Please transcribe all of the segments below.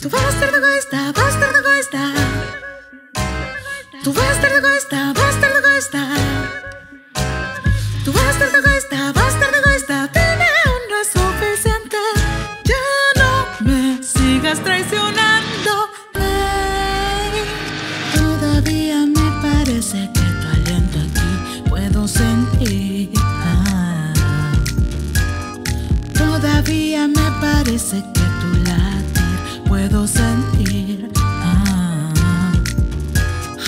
Tu bastardo egoísta, bastardo egoísta. Tu bastardo egoísta, bastardo egoísta. Tu bastardo egoísta, bastardo egoísta. Tiene no es suficiente. Ya no me sigas traicionando. Todavía me parece que tu aliento aquí puedo sentir. Todavía me parece que puedo sentir. Ah.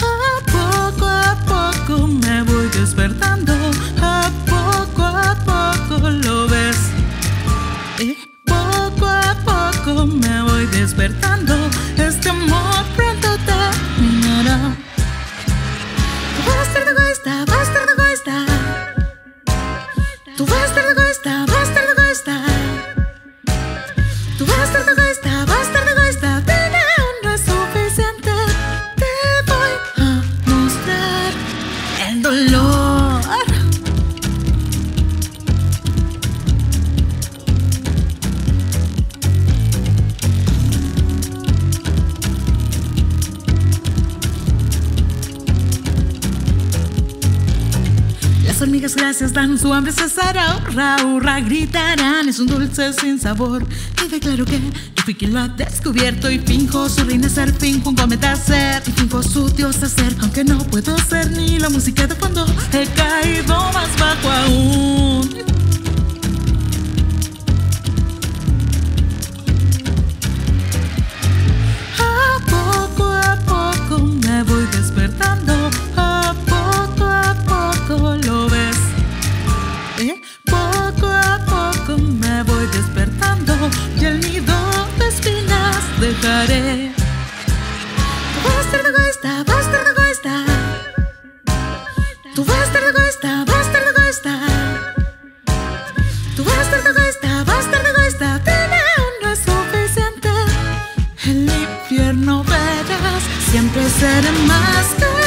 A poco a poco me voy despertando. A poco a poco lo ves. Eh, Poco a poco me voy despertando. Este amor pronto terminará. Bastardo egoísta, bastardo egoísta. Tu bastardo egoísta, bastardo egoísta. Tu bastardo egoísta, Las hormigas gracias dan su hambre cesará, hurra, hurra, gritarán, es un dulce sin sabor. Y declaro que yo fui quien lo ha descubierto y finjo su reina ser, finjo un cometa ser y finjo su diosa ser, aunque no puedo ser ni la música de fondo, he caído más bajo aún. Bastardo egoísta, bastardo egoísta. Tu bastardo egoísta, bastardo egoísta. Tu bastardo egoísta, bastardo egoísta. Tiene no es suficiente. El infierno verás, siempre seré más que